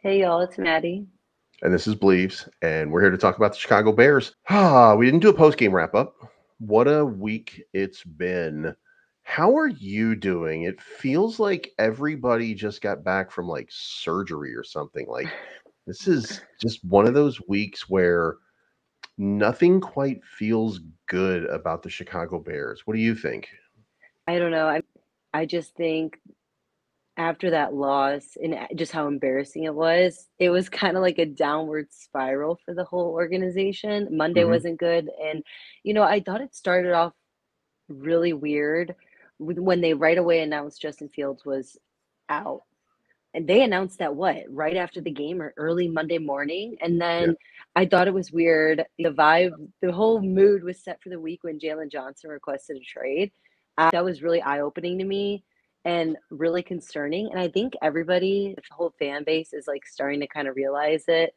Hey y'all, it's Maddie. And this is Bleeves, and we're here to talk about the Chicago Bears. Ah, we didn't do a post game wrap up. What a week it's been. How are you doing? It feels like everybody just got back from like surgery or something. Like this is just one of those weeks where nothing quite feels good about the Chicago Bears. What do you think? I don't know. I I just think after that loss and just how embarrassing it was, it was kind of like a downward spiral for the whole organization. Monday hmm wasn't good. And, you know, I thought it started off really weird when they right away announced Justin Fields was out. And they announced that what, right after the game or early Monday morning. And Yeah. then I thought it was weird. The vibe, the whole mood was set for the week when Jaylon Johnson requested a trade. Uh, that was really eye opening to me and really concerning. And I think everybody, the whole fan base is like starting to kind of realize it.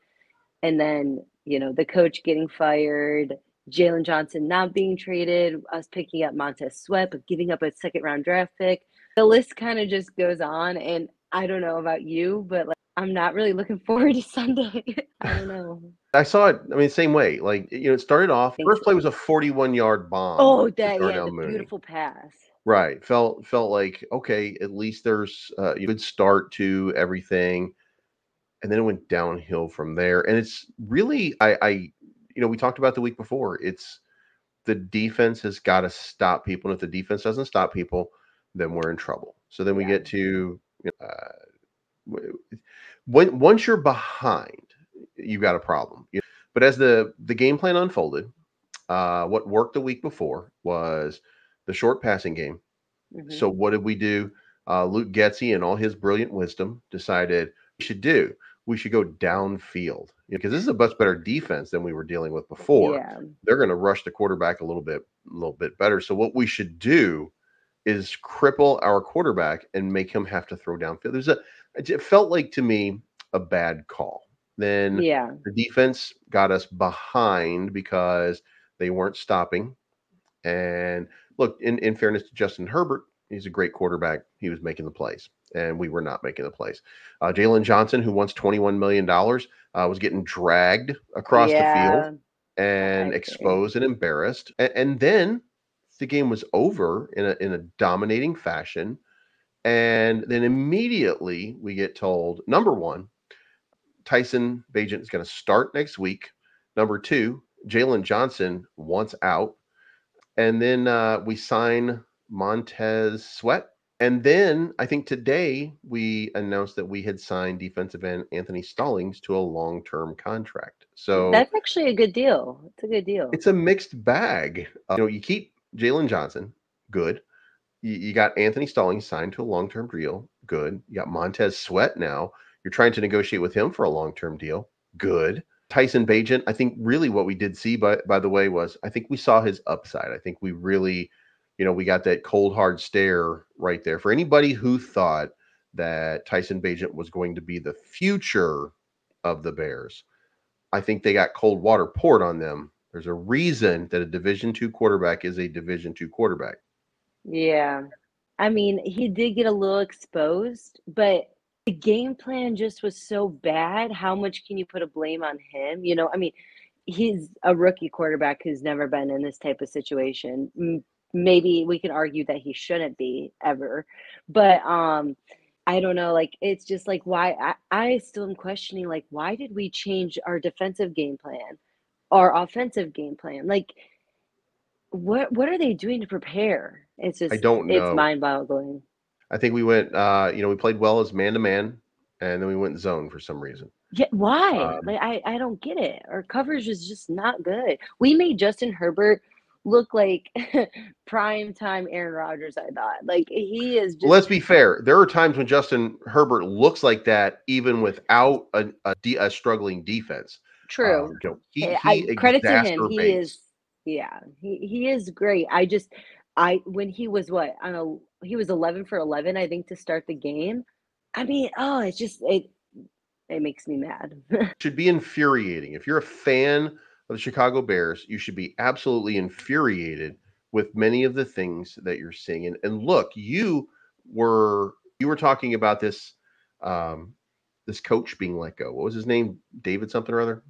And then, you know, the coach getting fired, Jaylon Johnson not being traded, us picking up Montez Sweat, but giving up a second round draft pick. The list kind of just goes on. And I don't know about you, but like, I'm not really looking forward to Sunday. I don't know. I saw it. I mean, same way. Like you know, it started off. First play was a 41 yard bomb Oh, that, yeah, Mooney. beautiful pass. Right. Felt felt like okay, at least there's uh, a good start to everything, and then it went downhill from there. And it's really, I, I, you know, we talked about the week before. It's the defense has got to stop people, and if the defense doesn't stop people, then we're in trouble. So then we Yeah. get to you know, uh, when once you're behind, you've got a problem. You- But as the the game plan unfolded, uh, what worked the week before was the short passing game hmm so what did we do? Uh, Luke Getsy and all his brilliant wisdom decided we should do. We should go downfield because this is a much better defense than we were dealing with before. Yeah. They're going to rush the quarterback a little bit, a little bit better. So what we should do is cripple our quarterback and make him have to throw downfield. There's a. It felt like to me a bad call. Then Yeah. the defense got us behind because they weren't stopping. And look, in, in fairness to Justin Herbert, he's a great quarterback. He was making the plays, and we were not making the plays. Uh, Jaylon Johnson, who wants $21 million, uh, was getting dragged across the field and exposed and embarrassed. And, and then the game was over in a, in a dominating fashion. And then immediately we get told number one, Tyson Bagent is going to start next week. Number two, Jaylon Johnson wants out. And then uh, we sign Montez Sweat. And then I think today we announced that we had signed defensive end Anthony Stallings to a long term contract. So That's actually a good deal. It's a good deal. it's a mixed bag. Uh, you know, you keep Jaylon Johnson, good. You, you got Anthony Stallings signed to a long term deal, good. You got Montez Sweat now. You're trying to negotiate with him for a long term deal, good. Tyson Bagent, I think really what we did see, by, by the way, was I think we saw his upside. I think we really, you know, we got that cold hard stare right there. For anybody who thought that Tyson Bagent was going to be the future of the Bears, I think they got cold water poured on them. There's a reason that a Division two quarterback is a Division two quarterback. Yeah. I mean, he did get a little exposed, but the game plan just was so bad. How much can you put a blame on him? You know, I mean, he's a rookie quarterback who's never been in this type of situation. Maybe we can argue that he shouldn't be ever, but um, I don't know. Like, it's just like why I, I still am questioning, like, why did we change our defensive game plan, our offensive game plan? Like, what what are they doing to prepare? It's just I don't know. it's mind-boggling. I think we went, uh, you know, we played well as man to man, and then we went zone for some reason. Yeah, why? Um, Like I I don't get it. Our coverage is just not good. We made Justin Herbert look like prime time Aaron Rodgers, I thought. Like he is just let's be fair. There are times when Justin Herbert looks like that, even without a, a, de- a struggling defense. true. Um, you know, he, he I credit to him. He is yeah, he he is great. I just I when he was what I know he was 11 for 11 I think to start the game. I mean, oh, it's just it it makes me mad. should be infuriating. If you're a fan of the Chicago Bears, you should be absolutely infuriated with many of the things that you're seeing. And, and look, you were you were talking about this um, this coach being let go. What was his name? David something or other.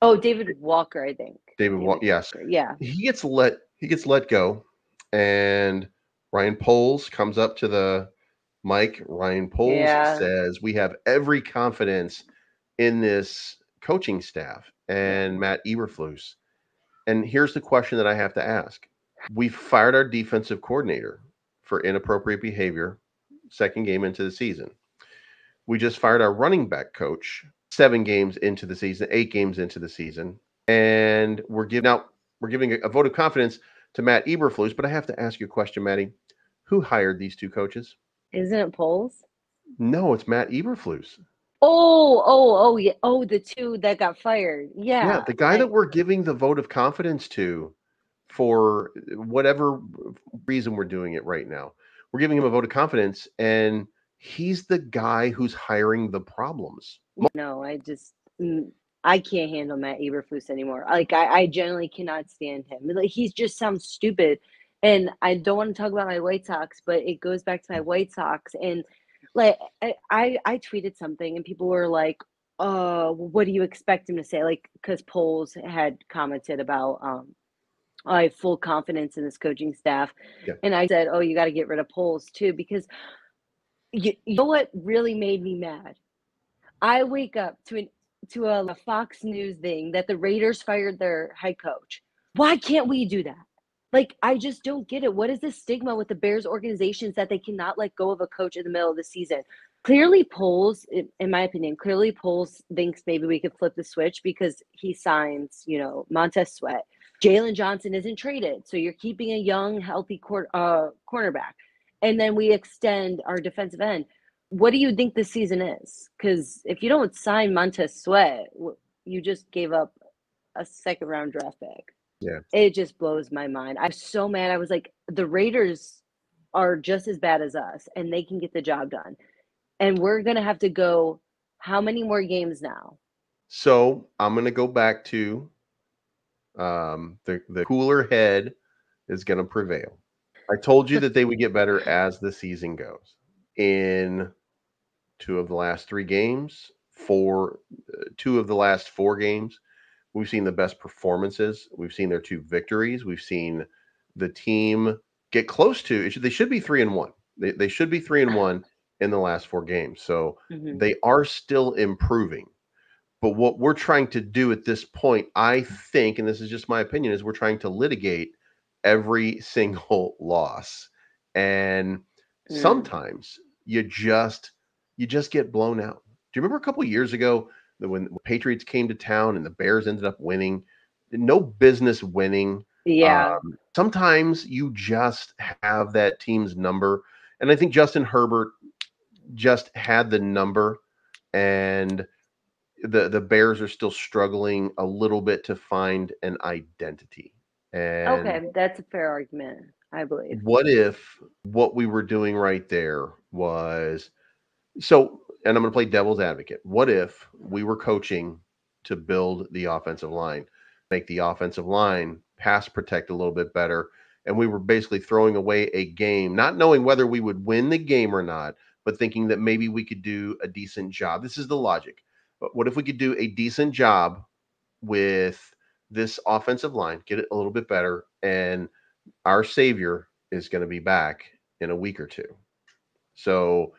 Oh, David Walker, I think. David, Wa- yes, Yeah. he gets let he gets let go, and Ryan Poles comes up to the mic. Ryan Poles Yeah. says, "We have every confidence in this coaching staff and Matt Eberflus." And here's the question that I have to ask: We fired our defensive coordinator for inappropriate behavior. Second game into the season, we just fired our running back coach seven games into the season, eight games into the season, and we're giving out we're giving a, a vote of confidence to Matt Eberflus. But I have to ask you a question, Maddie: Who hired these two coaches? Isn't it Poles? No, it's Matt Eberflus. Oh, oh, oh, yeah. Oh, the two that got fired. Yeah. Yeah, the guy I- that we're giving the vote of confidence to for whatever reason we're doing it right now. We're giving him a vote of confidence, and he's the guy who's hiring the problems. No, I just mm, I can't handle Matt Eberflus anymore. Like I, I generally cannot stand him. Like he's just sounds stupid. And I don't want to talk about my White Sox, but it goes back to my White Sox. And like I, I, I tweeted something, and people were like, "Uh, what do you expect him to say?" Like because Poles had commented about, um, I have full confidence in this coaching staff, Yeah. and I said, "Oh, you got to get rid of Poles too," because you, you know what really made me mad. I wake up to an to a, a Fox News thing that the Raiders fired their head coach. Why can't we do that? Like, I just don't get it. What is the stigma with the Bears organizations that they cannot let go of a coach in the middle of the season? Clearly, Poles, in, my opinion, clearly Poles thinks maybe we could flip the switch because he signs, you know, Montez Sweat. Jaylon Johnson isn't traded, so you're keeping a young, healthy cor- uh, cornerback, and then we extend our defensive end what do you think the season is? Because if you don't sign Montez Sweat, you just gave up a second round draft pick. Yeah. It just blows my mind. I'm so mad. I was like, the Raiders are just as bad as us and they can get the job done. And we're going to have to go how many more games now? So I'm going to go back to um, the the cooler head is going to prevail. I told you that they would get better as the season goes. In two of the last three games, four, uh, two of the last four games, we've seen the best performances. We've seen their two victories. We've seen the team get close to. It should, they should be three and one. They they should be three and one in the last four games. So Mhm. they are still improving. But what we're trying to do at this point, I think, and this is just my opinion, is we're trying to litigate every single loss. And Mm. sometimes you just you just get blown out. Do you remember a couple years ago that when the Patriots came to town and the Bears ended up winning? No business winning. Yeah. Um, sometimes you just have that team's number. And I think Justin Herbert just had the number and the the Bears are still struggling a little bit to find an identity. And okay. That's a fair argument, I believe. what if what we were doing right there was so and I'm going to play devil's advocate. What if we were coaching to build the offensive line, make the offensive line pass protect a little bit better and we were basically throwing away a game, not knowing whether we would win the game or not, but thinking that maybe we could do a decent job. This is the logic. But what if we could do a decent job with this offensive line, get it a little bit better, and our savior is going to be back in a week or two. So,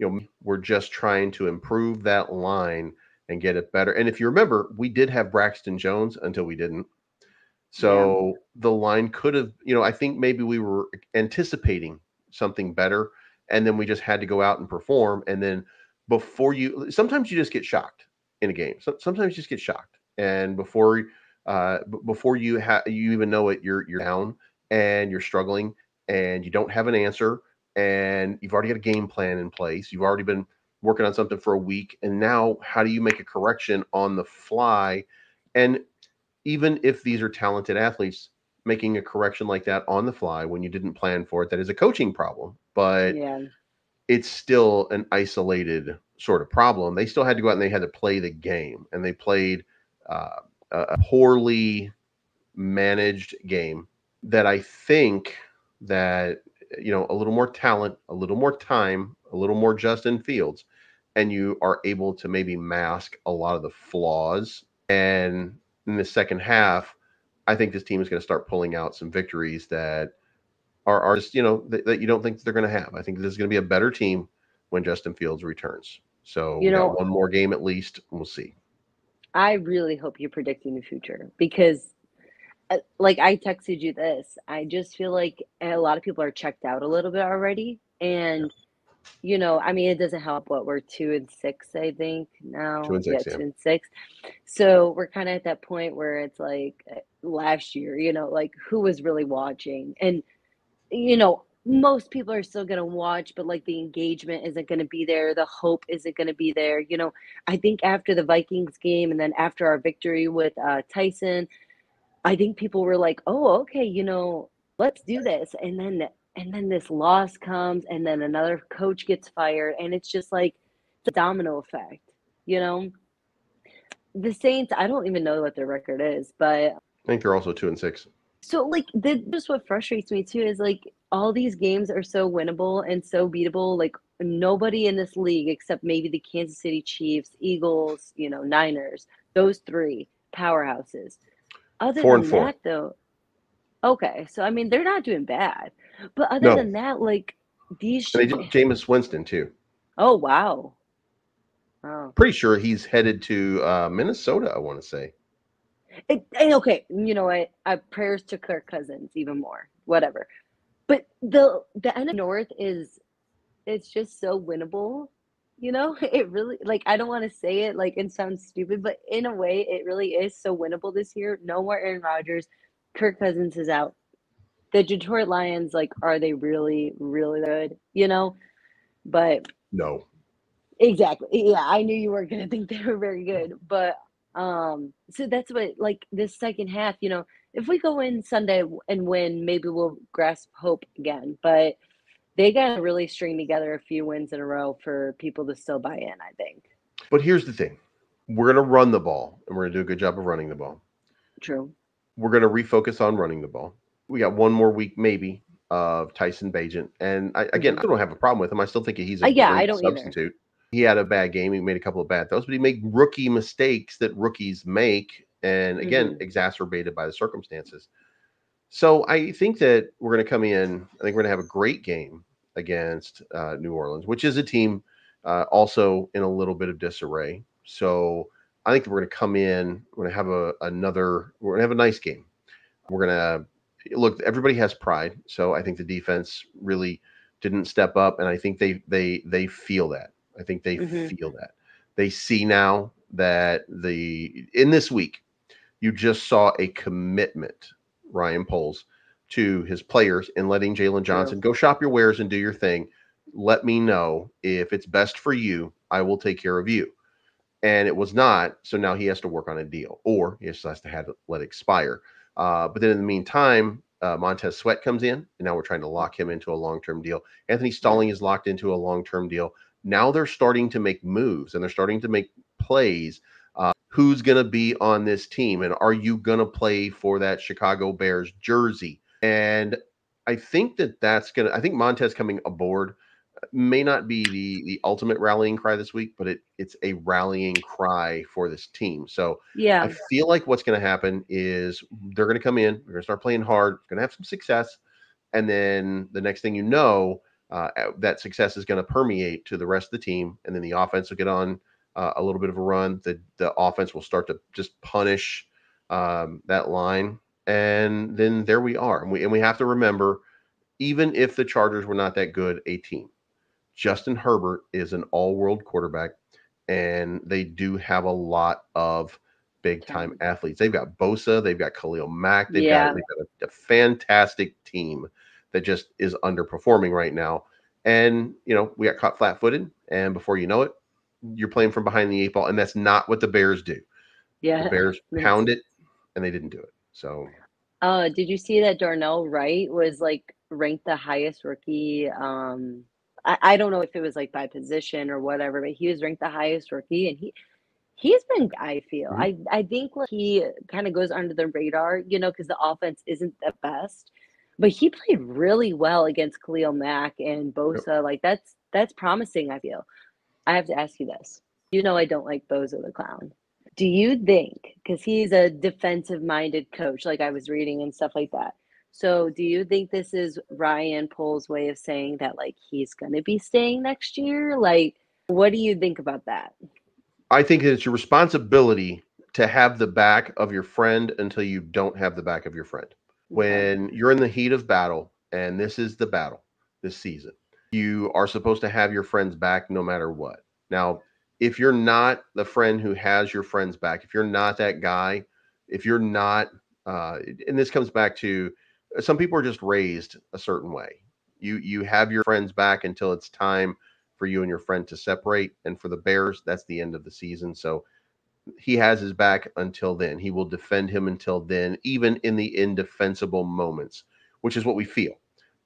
you know, we're just trying to improve that line and get it better. And if you remember, we did have Braxton Jones until we didn't. So the line could have, you know, I think maybe we were anticipating something better and then we just had to go out and perform and then before you sometimes you just get shocked in a game. So, sometimes you just get shocked and before uh before you have you even know it you're you're down and you're struggling and you don't have an answer and you've already got a game plan in place. You've already been working on something for a week and now how do you make a correction on the fly and even if these are talented athletes making a correction like that on the fly when you didn't plan for it that is a coaching problem but Yeah. it's still an isolated sort of problem they still had to go out and they had to play the game and they played uh, a a poorly managed game that i think that you know a little more talent a little more time a little more justin fields and you are able to maybe mask a lot of the flaws. And in the second half, I think this team is going to start pulling out some victories that are, are just, you know, that, that you don't think they're going to have. I think this is going to be a better team when Justin Fields returns. So, You know- one more game at least. We'll see. I really hope you're predicting the future because, like, I texted you this. I just feel like a lot of people are checked out a little bit already. And, you know, I mean, it doesn't help what we're two and six, I think, now. Two and six, yeah, yeah. two and six. So we're kind of at that point where it's like uh, last year, you know, like who was really watching? And, you know, most people are still going to watch, but like the engagement isn't going to be there. The hope isn't going to be there. You know, I think after the Vikings game and then after our victory with uh, Tyson, I think people were like, "Oh, okay, you know, let's do this." And then and then this loss comes, and then another coach gets fired, and it's just like the domino effect. You know, the Saints. I don't even know what their record is, but I think they're also two and six. so like the just what frustrates me too is like all these games are so winnable and so beatable. Like nobody in this league except maybe the Kansas City Chiefs, Eagles, you know, Niners, those three powerhouses. Other Four than and four. that though, okay. So I mean they're not doing bad. But other No. than that, like these And they did Jameis Winston too. Oh wow. Oh. Pretty sure he's headed to uh, Minnesota. I want to say. It, and okay, you know what? I prayers to Kirk Cousins even more. Whatever. But the the NFC North is it's just so winnable. You know, it really like I don't want to say it like and sound stupid, but in a way it really is so winnable this year. No more Aaron Rodgers. Kirk Cousins is out. The Detroit Lions, like, are they really, really good? You know? But No. Exactly. Yeah, I knew you weren't gonna think they were very good, but um, so that's what like this second half. You know, if we go in Sunday and win, maybe we'll grasp hope again. But they got to really string together a few wins in a row for people to still buy in. I think. But here's the thing: we're going to run the ball, and we're going to do a good job of running the ball. True. We're going to refocus on running the ball. We got one more week, maybe, of Tyson Bagent, and I, again, I don't have a problem with him. I still think he's a Uh, yeah, I don't either. substitute. He had a bad game. He made a couple of bad throws, but he made rookie mistakes that rookies make, and again, Mm-hmm. exacerbated by the circumstances. So I think that we're going to come in. I think we're going to have a great game against uh, New Orleans, which is a team uh, also in a little bit of disarray. So I think we're going to come in. We're going to have a another. We're going to have a nice game. We're going to look. Everybody has pride, so I think the defense really didn't step up, and I think they they they feel that. I think they Mhm. feel that. They see now that the in this week, you just saw a commitment, Ryan Poles, to his players and letting Jaylon Johnson go shop your wares and do your thing. Let me know if it's best for you. I will take care of you. And it was not. So now he has to work on a deal, or he just has to have it let it expire. Uh, but then in the meantime, uh, Montez Sweat comes in, and now we're trying to lock him into a long term deal. Anthony Stalling is locked into a long term deal. Now they're starting to make moves and they're starting to make plays. Uh, who's going to be on this team? And are you going to play for that Chicago Bears jersey? And I think that that's going to, I think Montez coming aboard may not be the the ultimate rallying cry this week, but it it's a rallying cry for this team. So Yeah. I feel like what's going to happen is they're going to come in, they're going to start playing hard, going to have some success, and then the next thing you know, uh, that success is going to permeate to the rest of the team, and then the offense will get on uh, a little bit of a run. The the offense will start to just punish um, that line, and then there we are. And we and we have to remember, even if the Chargers were not that good a team, Justin Herbert is an all-world quarterback, and they do have a lot of big time athletes. They've got Bosa, they've got Khalil Mack, they've Yeah. got, they've got a, a fantastic team that just is underperforming right now. And you know, we got caught flat-footed, and before you know it, you're playing from behind the eight ball, and that's not what the Bears do. Yeah. The Bears Yes. pound it, and they didn't do it. So Uh, did you see that Darnell Wright was like ranked the highest rookie? Um, I, I don't know if it was like by position or whatever, but he was ranked the highest rookie, and he he's been. I feel Mhm. I I think like he kind of goes under the radar, you know, because the offense isn't the best, but he played really well against Khalil Mack and Bosa. Like that's that's promising. I feel. I have to ask you this. You know I don't like Bozo the Clown. Do you think, because he's a defensive minded coach, like I was reading and stuff like that. So do you think this is Ryan Poles' way of saying that like he's gonna be staying next year? Like, what do you think about that? I think it's your responsibility to have the back of your friend until you don't have the back of your friend. When you're in the heat of battle, and this is the battle this season, you are supposed to have your friends back no matter what. Now, if you're not the friend who has your friends back, if you're not that guy, if you're not, uh, and this comes back to some people are just raised a certain way. You you have your friends back until it's time for you and your friend to separate. And for the Bears, that's the end of the season. So he has his back until then. He will defend him until then, even in the indefensible moments, which is what we feel.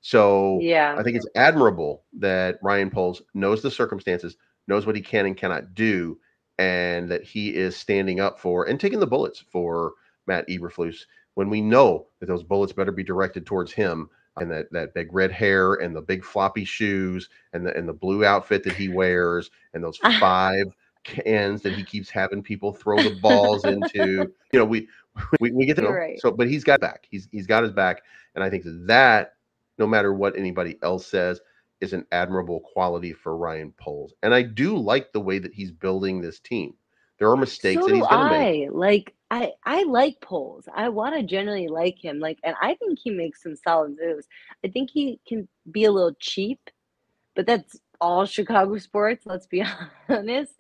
So yeah, I think it's admirable that Ryan Poles knows the circumstances, knows what he can and cannot do, and that he is standing up for and taking the bullets for Matt Eberflus when we know that those bullets better be directed towards him and that that big red hair and the big floppy shoes and the and the blue outfit that he wears and those five cans that he keeps having people throw the balls into. You know, we we, we get to know. Right. So, but he's got back. He's he's got his back, and I think that that no matter what anybody else says is an admirable quality for Ryan Poles. And I do like the way that he's building this team. There are mistakes so that he's going to make. Like I I like Poles. I want to generally like him. Like, and I think he makes some solid moves. I think he can be a little cheap, but that's all Chicago sports. Let's be honest.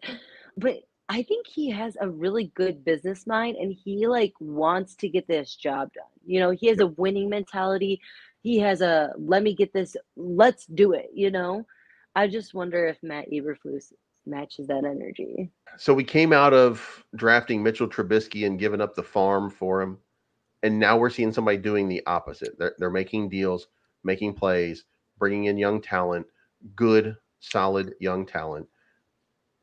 But I think he has a really good business mind, and he like wants to get this job done. You know, he has a winning mentality. He has a let me get this. Let's do it. You know. I just wonder if Matt Eberflus matches that energy. So we came out of drafting Mitchell Trubisky and giving up the farm for him, and now we're seeing somebody doing the opposite. They're, they're making deals, making plays, bringing in young talent, good, solid young talent.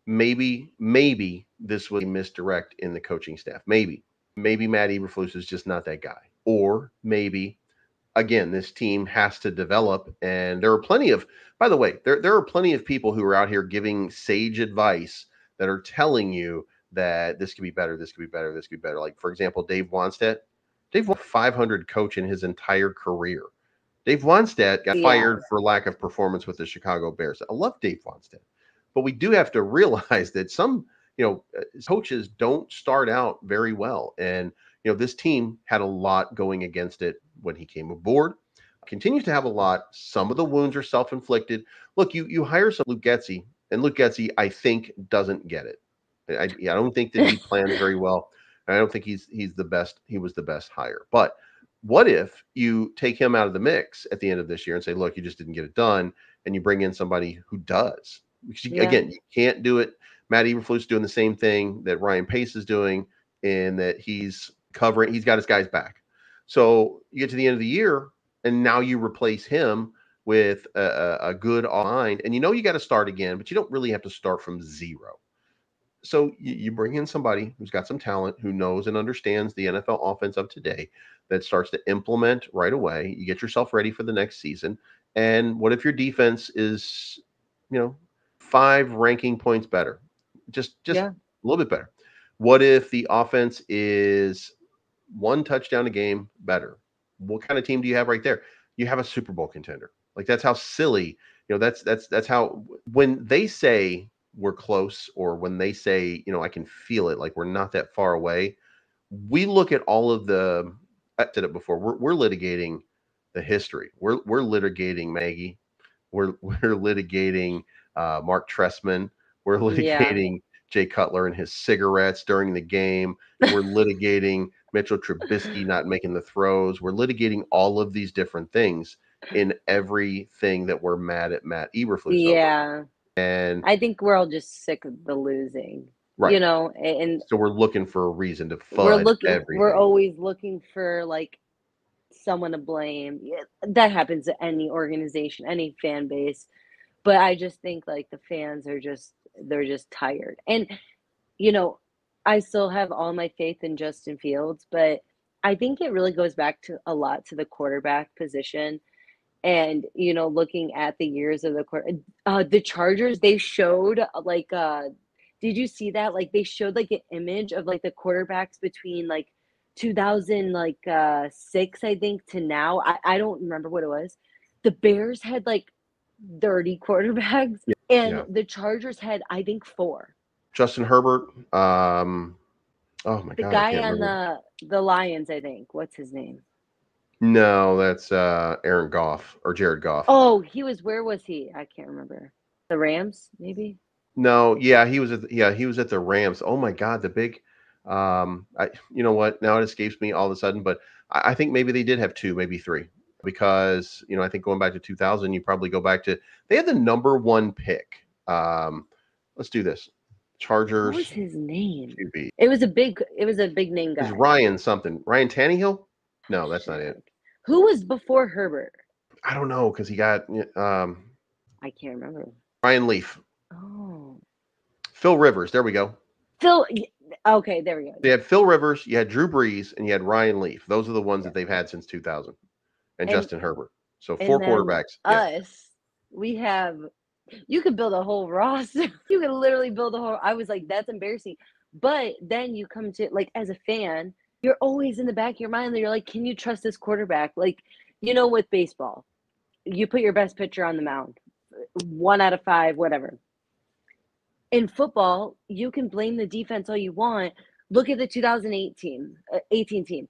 Maybe, maybe this was a misdirect in the coaching staff. Maybe, maybe Matt Eberflus is just not that guy, or maybe again, this team has to develop. And there are plenty of, by the way, there, there are plenty of people who are out here giving sage advice that are telling you that this could be better, this could be better, this could be better. Like, for example, Dave Wannstedt. Dave won 500 coach in his entire career. Dave Wannstedt got yeah. fired for lack of performance with the Chicago Bears. I love Dave Wannstedt, but we do have to realize that some, you know, uh, coaches don't start out very well. And, you know, this team had a lot going against it when he came aboard. Continues to have a lot. Some of the wounds are self-inflicted. Look, you you hire some Luke Getsy, and Luke Getsy, I think, doesn't get it. I, I don't think that he planned very well. I don't think he's he's the best. He was the best hire. But what if you take him out of the mix at the end of this year and say, look, you just didn't get it done, and you bring in somebody who does? Because you, yeah. again, you can't do it. Matt Eberflus doing the same thing that Ryan Pace is doing, and that he's covering. He's got his guys back. So you get to the end of the year, and now you replace him with a, a good line, and you know you got to start again, but you don't really have to start from zero. So you, you bring in somebody who's got some talent, who knows and understands the NFL offense of today, that starts to implement right away. You get yourself ready for the next season. And what if your defense is, you know, five ranking points better? Just just yeah. a little bit better. What if the offense is one touchdown a game better. What kind of team do you have right there? You have a Super Bowl contender. Like that's how silly, you know, that's that's that's how when they say we're close or when they say, you know, I can feel it, like we're not that far away, we look at all of the I said it before, we're we're litigating the history. We're we're litigating Nagy. We're we're litigating uh, Marc Trestman. We're litigating yeah. Jay Cutler and his cigarettes during the game. We're litigating Mitchell Trubisky not making the throws. We're litigating all of these different things in everything that we're mad at Matt Eberflus. Yeah. Over. And I think we're all just sick of the losing. Right. You know, and so we're looking for a reason to fud we're looking, everything. We're always looking for like someone to blame. That happens to any organization, any fan base. But I just think like the fans are just they're just tired. And you know, I still have all my faith in Justin Fields, but I think it really goes back to a lot to the quarterback position. And you know, looking at the years of the court, uh, the Chargers, they showed like, uh, did you see that? Like, they showed like an image of like the quarterbacks between like 2000 like uh six, I think, to now. I I don't remember what it was. The Bears had like 30 quarterbacks, Yeah, and yeah. the Chargers had I think four. Justin Herbert. Um, oh my The god, I guy on remember. the the Lions, I think. What's his name? No, that's uh, Aaron Goff or Jared Goff. Oh, he was. Where was he? I can't remember. The Rams, maybe. No, yeah, he was at yeah, he was at the Rams. Oh my God, the big um I you know what? Now it escapes me all of a sudden, but I, I think maybe they did have two, maybe three. Because, you know, I think going back to 2000, you probably go back to they had the number 1 pick. Um let's do this. What Chargers was his name? QB. It was a big. It was a big name guy. Is Ryan something? Ryan Tannehill? No, that's not it. Who was before Herbert? I don't know because he got um I can't remember. Ryan Leaf. Oh, Phil Rivers. There we go. Phil. Okay, there we go. They had Phil Rivers, you had Drew Brees, and you had Ryan Leaf. Those are the ones Yeah. that they've had since 2000, and, And- Justin Herbert. So four quarterbacks. Yeah. Us, we have. You could build a whole roster. You could literally build a whole. I was like, that's embarrassing. But then you come to like as a fan, you're always in the back of your mind that you're like, can you trust this quarterback? Like, you know, with baseball, you put your best pitcher on the mound, one out of five, whatever. In football, you can blame the defense all you want. Look at the 2018 uh, 18 team.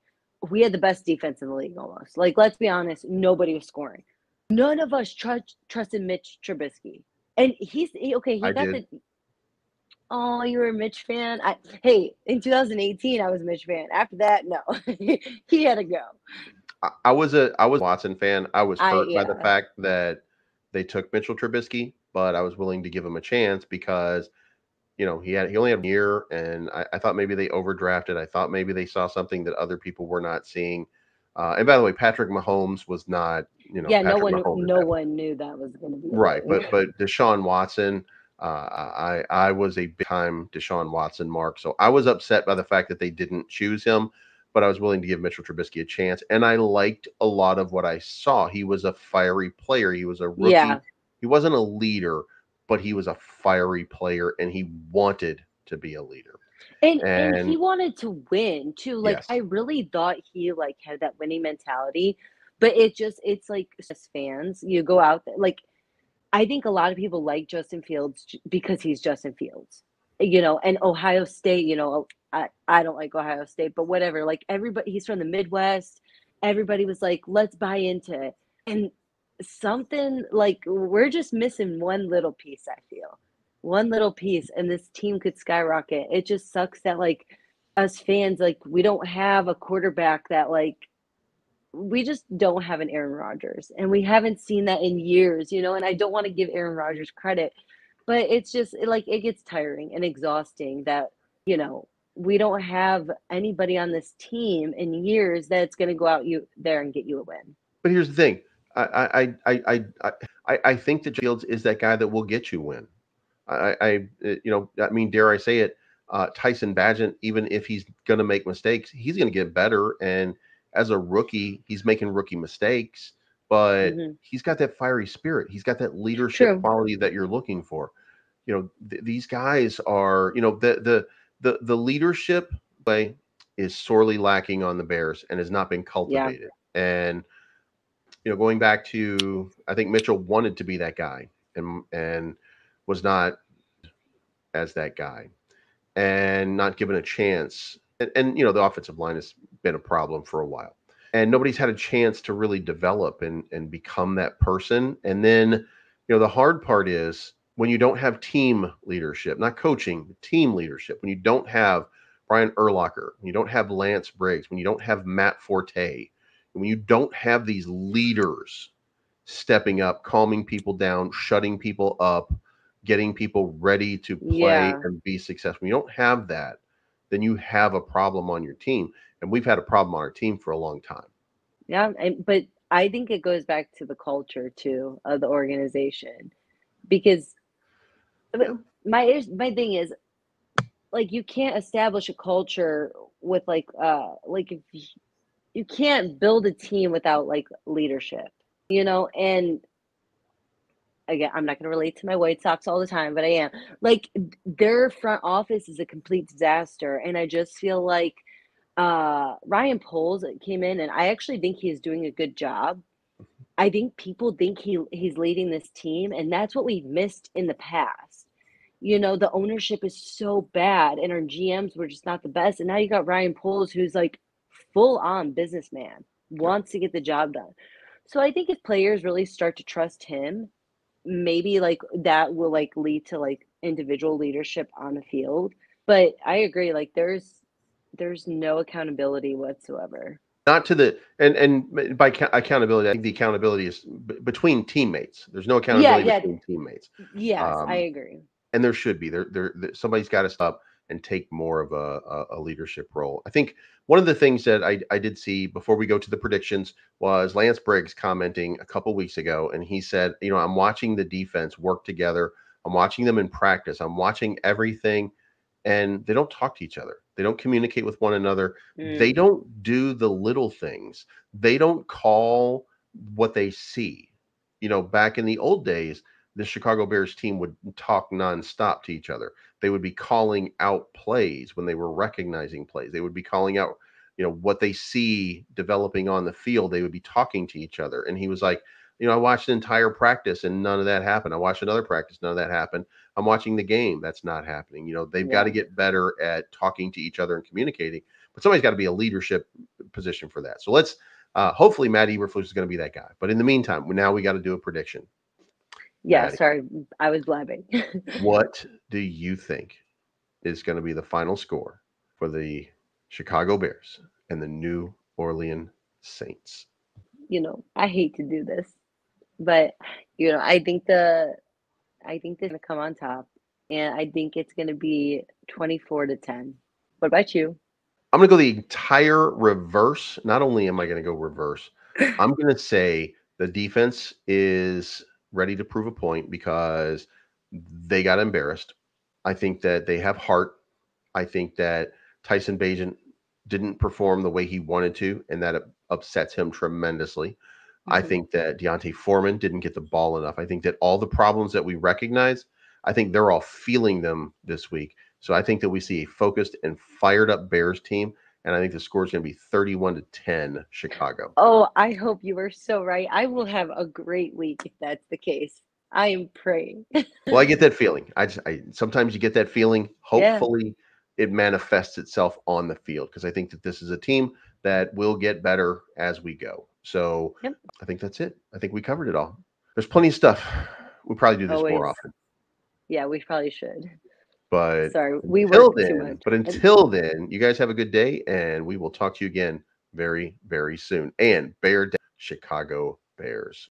We had the best defense in the league almost. Like, let's be honest, nobody was scoring. None of us trust trusted Mitch Trubisky, and he's he, okay. He I got did. the. Oh, you were a Mitch fan. I hey, in 2018, I was a Mitch fan. After that, no, he had to go. I, I was a I was a Watson fan. I was I- hurt by the fact that they took Mitchell Trubisky, but I was willing to give him a chance because you know he had he only had a year, and I, I thought maybe they overdrafted. I thought maybe they saw something that other people were not seeing. Uh, and by the way, Patrick Mahomes was not you know yeah, no one, Mahomes no one knew that was going to be Right, but but Deshaun Watson, uh, I I was a big time Deshaun Watson mark, so I was upset by the fact that they didn't choose him, but I was willing to give Mitchell Trubisky a chance, and I liked a lot of what I saw. He was a fiery player. He was a rookie. Yeah. He wasn't a leader, but he was a fiery player, and he wanted to be a leader. And, and he wanted to win too. Like Yes. I really thought he like had that winning mentality, but it just it's like as fans, you go out there like I think a lot of people like Justin Fields because he's Justin Fields. You know, and Ohio State, you know, oh, I, I don't like Ohio State, but whatever. Like everybody he's from the Midwest. Everybody was like, let's buy into it. And something like we're just missing one little piece, I feel one little piece and this team could skyrocket. It just sucks that like us fans like we don't have a quarterback that like we just don't have an Aaron Rodgers and we haven't seen that in years, you know, and I don't want to give Aaron Rodgers credit, but it's just like it gets tiring and exhausting that, you know, we don't have anybody on this team in years that's going to go out you there and get you a win. But here's the thing. I I I I I, I, think that Fields is that guy that will get you win. I, I uh, you know I mean dare I say it, uh, Tyson Bagent even if he's going to make mistakes, he's going to get better. And as a rookie, he's making rookie mistakes, but Mhm. he's got that fiery spirit. He's got that leadership True. quality that you're looking for. You know th- these guys are you know the the the the leadership play is sorely lacking on the Bears and has not been cultivated. And you know, going back to I think Mitchell wanted to be that guy and and was not as that guy and not given a chance. And, and you know, the offensive line has been a problem for a while. And nobody's had a chance to really develop and and become that person. And then, you know, the hard part is when you don't have team leadership, not coaching, team leadership, when you don't have Brian Urlacher, when you don't have Lance Briggs, when you don't have Matt Forte, when you don't have these leaders stepping up, calming people down, shutting people up, getting people ready to play Yeah. and be successful. When you don't have that, then you have a problem on your team. And we've had a problem on our team for a long time. Yeah, and, but I think it goes back to the culture too of the organization, because my my thing is, like you can't establish a culture with like uh like if y- you can't build a team without like leadership. You know, and again, I'm not going to relate to my White Sox all the time, but I am. Like their front office is a complete disaster, and I just feel like uh, Ryan Poles came in, and I actually think he's doing a good job. I think people think he he's leading this team, and that's what we've missed in the past. You know, the ownership is so bad, and our GMs were just not the best. And now you got Ryan Poles, who's like full on businessman, wants to get the job done. So I think if players really start to trust him, maybe like that will like lead to like individual leadership on the field. But I agree, like there's there's no accountability whatsoever. Not to the and and by accountability, I think the accountability is b- between teammates. There's no accountability yeah, yeah. between teammates. Yes, um, I agree. And there should be. There, there, there somebody's got to stop and take more of a, a, a, leadership role. I think one of the things that I, I did see before we go to the predictions was Lance Briggs commenting a couple weeks ago, and he said, you know, I'm watching the defense work together. I'm watching them in practice. I'm watching everything, and they don't talk to each other. They don't communicate with one another. Mm. They don't do the little things. They don't call what they see. You know, back in the old days, the Chicago Bears team would talk nonstop to each other. They would be calling out plays when they were recognizing plays. They would be calling out, you know, what they see developing on the field. They would be talking to each other. And he was like, you know, I watched an entire practice and none of that happened. I watched another practice, none of that happened. I'm watching the game, that's not happening. You know, they've yeah. got to get better at talking to each other and communicating. But somebody's got to be a leadership position for that. So let's uh, hopefully Matt Eberflus is going to be that guy. But in the meantime, now we got to do a prediction. Yeah, Maddie, sorry, I was blabbing. what do you think is going to be the final score for the Chicago Bears and the New Orleans Saints? You know, I hate to do this, but you know, I think the I think they're gonna come on top, and I think it's gonna be twenty-four to ten. What about you? I'm gonna go the entire reverse. Not only am I gonna go reverse, I'm gonna say the defense is ready to prove a point because they got embarrassed. I think that they have heart. I think that Tyson Bagent didn't perform the way he wanted to, and that upsets him tremendously. Mm-hmm. I think that D'Onta Foreman didn't get the ball enough. I think that all the problems that we recognize, I think they're all feeling them this week. So I think that we see a focused and fired up Bears team and I think the score is going to be 31 to 10 Chicago. Oh, I hope you are so right. I will have a great week if that's the case. I am praying. well, I get that feeling. I just I sometimes you get that feeling. Hopefully yeah. it manifests itself on the field because I think that this is a team that will get better as we go. So yep. I think that's it. I think we covered it all. There's plenty of stuff. We probably do this Always. more often. Yeah, we probably should. But sorry, we will. then, but until then, you guys have a good day, and we will talk to you again very, very soon. And Bear Chicago Bears.